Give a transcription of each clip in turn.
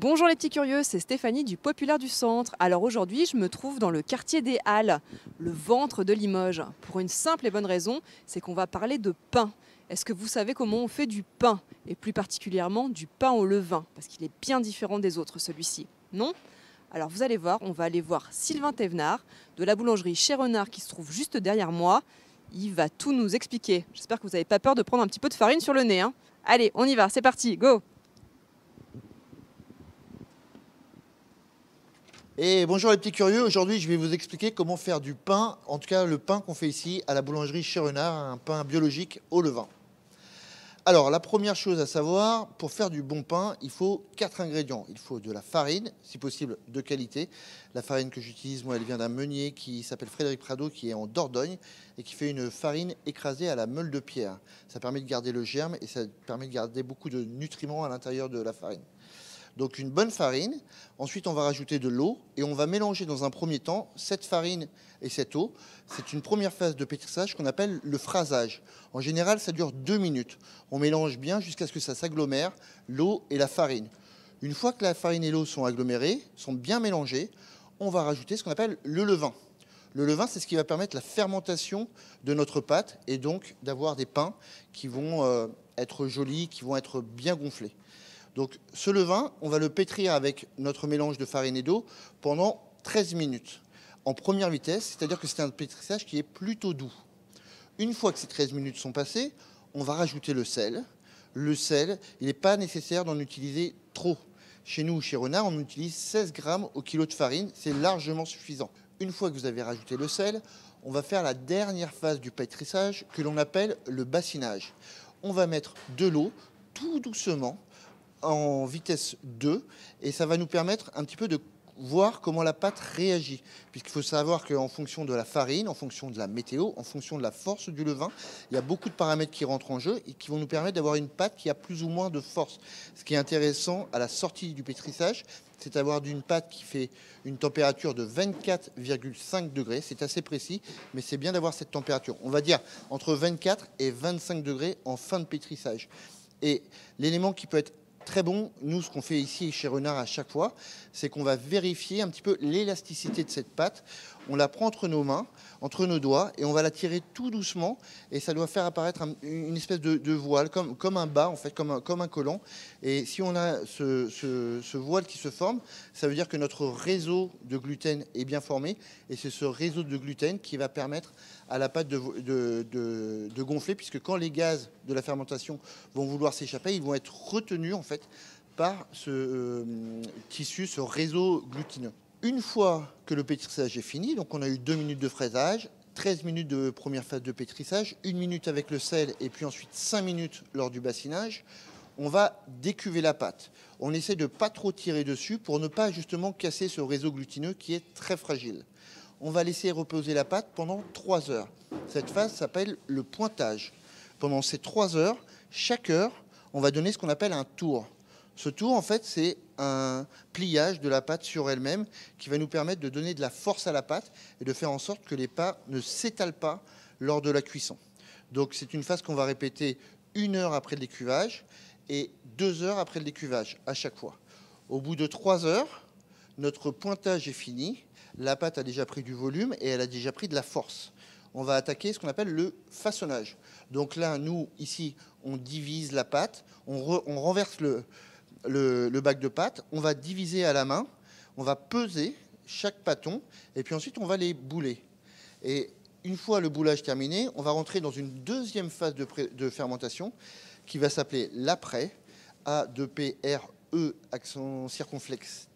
Bonjour les petits curieux, c'est Stéphanie du Populaire du Centre. Alors aujourd'hui, je me trouve dans le quartier des Halles, le ventre de Limoges. Pour une simple et bonne raison, c'est qu'on va parler de pain. Est-ce que vous savez comment on fait du pain Et plus particulièrement du pain au levain, parce qu'il est bien différent des autres celui-ci. Non? Alors vous allez voir, on va aller voir Sylvain Thévenard de la boulangerie Chez Renard qui se trouve juste derrière moi. Il va tout nous expliquer. J'espère que vous n'avez pas peur de prendre un petit peu de farine sur le nez. hein. Allez, on y va, c'est parti, go Et bonjour les petits curieux, aujourd'hui je vais vous expliquer comment faire du pain, en tout cas le pain qu'on fait ici à la boulangerie chez Renard, un pain biologique au levain. Alors la première chose à savoir, pour faire du bon pain, il faut quatre ingrédients. Il faut de la farine, si possible de qualité. La farine que j'utilise, moi, elle vient d'un meunier qui s'appelle Frédéric Prado, qui est en Dordogne, et qui fait une farine écrasée à la meule de pierre. Ça permet de garder le germe et ça permet de garder beaucoup de nutriments à l'intérieur de la farine. Donc une bonne farine. Ensuite, on va rajouter de l'eau et on va mélanger dans un premier temps cette farine et cette eau. C'est une première phase de pétrissage qu'on appelle le phrasage. En général, ça dure deux minutes. On mélange bien jusqu'à ce que ça s'agglomère, l'eau et la farine. Une fois que la farine et l'eau sont agglomérées, sont bien mélangées, on va rajouter ce qu'on appelle le levain. Le levain, c'est ce qui va permettre la fermentation de notre pâte et donc d'avoir des pains qui vont euh, être jolis, qui vont être bien gonflés. Donc ce levain, on va le pétrir avec notre mélange de farine et d'eau pendant 13 minutes en première vitesse, c'est-à-dire que c'est un pétrissage qui est plutôt doux. Une fois que ces 13 minutes sont passées, on va rajouter le sel. Le sel, il n'est pas nécessaire d'en utiliser trop. Chez nous, chez Renard, on utilise 16 grammes au kilo de farine, c'est largement suffisant. Une fois que vous avez rajouté le sel, on va faire la dernière phase du pétrissage que l'on appelle le bassinage. On va mettre de l'eau tout doucement en vitesse 2 et ça va nous permettre un petit peu de voir comment la pâte réagit. Puisqu'il faut savoir qu'en fonction de la farine, en fonction de la météo, en fonction de la force du levain, il y a beaucoup de paramètres qui rentrent en jeu et qui vont nous permettre d'avoir une pâte qui a plus ou moins de force. Ce qui est intéressant à la sortie du pétrissage, c'est d'avoir d'une pâte qui fait une température de 24,5 degrés. C'est assez précis, mais c'est bien d'avoir cette température. On va dire entre 24 et 25 degrés en fin de pétrissage. Et l'élément qui peut être très bon, nous, ce qu'on fait ici chez Renard à chaque fois, c'est qu'on va vérifier un petit peu l'élasticité de cette pâte. On la prend entre nos mains, entre nos doigts, et on va la tirer tout doucement, et ça doit faire apparaître un- une espèce de, voile, comme, un bas, en fait, comme un, comme collant. Et si on a ce, voile qui se forme, ça veut dire que notre réseau de gluten est bien formé, et c'est ce réseau de gluten qui va permettre à la pâte de- de gonfler, puisque quand les gaz de la fermentation vont vouloir s'échapper, ils vont être retenus en fait par ce euh, tissu, ce réseau glutineux. Une fois que le pétrissage est fini, donc on a eu deux minutes de fraisage, 13 minutes de première phase de pétrissage, une minute avec le sel et puis ensuite 5 minutes lors du bassinage, on va décuver la pâte. On essaie de pas trop tirer dessus pour ne pas justement casser ce réseau glutineux qui est très fragile. On va laisser reposer la pâte pendant 3 heures. Cette phase s'appelle le pointage. Pendant ces 3 heures, chaque heure, on va donner ce qu'on appelle un tour. Ce tour, en fait, c'est un pliage de la pâte sur elle-même qui va nous permettre de donner de la force à la pâte et de faire en sorte que les pas ne s'étalent pas lors de la cuisson. Donc c'est une phase qu'on va répéter une heure après le décuvage et deux heures après le décuvage à chaque fois. Au bout de trois heures, notre pointage est fini. La pâte a déjà pris du volume et elle a déjà pris de la force. On va attaquer ce qu'on appelle le façonnage. Donc là, nous, ici, on divise la pâte, on, re- on renverse le, bac de pâte, on va diviser à la main, on va peser chaque pâton, et puis ensuite on va les bouler. Et une fois le boulage terminé, on va rentrer dans une deuxième phase de, de fermentation qui va s'appeler l'après, A-2-P-R-E, accent circonflexe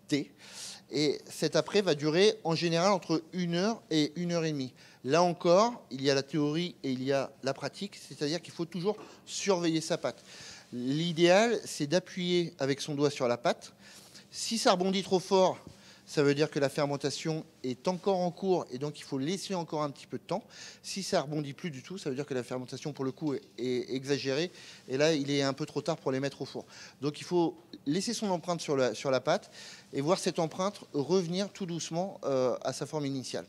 Et cet après va durer en général entre une heure et une heure et demie. Là encore, il y a la théorie et il y a la pratique, c'est-à-dire qu'il faut toujours surveiller sa pâte. L'idéal, c'est d'appuyer avec son doigt sur la pâte. Si ça rebondit trop fort, ça veut dire que la fermentation est encore en cours et donc il faut laisser encore un petit peu de temps. Si ça rebondit plus du tout, ça veut dire que la fermentation pour le coup est, exagérée et là il est un peu trop tard pour les mettre au four. Donc il faut laisser son empreinte sur la, pâte et voir cette empreinte revenir tout doucement euh, à sa forme initiale.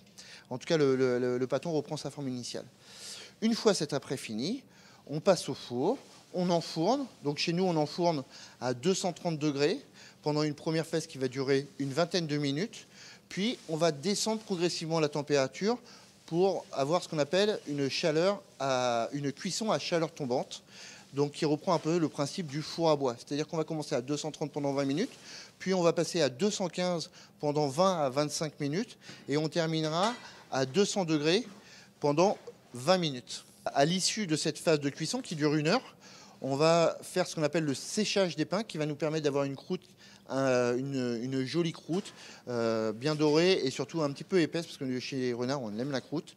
En tout cas, le- le pâton reprend sa forme initiale. Une fois cet après fini, on passe au four, on enfourne. Donc chez nous, on enfourne à 230 degrés pendant une première phase qui va durer une vingtaine de minutes. Puis on va descendre progressivement la température pour avoir ce qu'on appelle une chaleur une cuisson à chaleur tombante. Donc qui reprend un peu le principe du four à bois. C'est-à-dire qu'on va commencer à 230 pendant 20 minutes, puis on va passer à 215 pendant 20 à 25 minutes et on terminera à 200 degrés pendant 20 minutes. À l'issue de cette phase de cuisson qui dure une heure, on va faire ce qu'on appelle le séchage des pains qui va nous permettre d'avoir une croûte, une, jolie croûte, euh, bien dorée et surtout un petit peu épaisse parce que chez les renards on aime la croûte.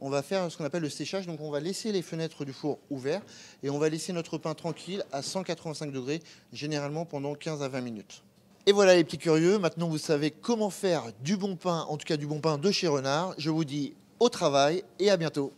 On va faire ce qu'on appelle le séchage, donc on va laisser les fenêtres du four ouvertes et on va laisser notre pain tranquille à 185 degrés, généralement pendant 15 à 20 minutes. Et voilà les petits curieux, maintenant vous savez comment faire du bon pain, en tout cas du bon pain de chez Renard. Je vous dis au travail et à bientôt.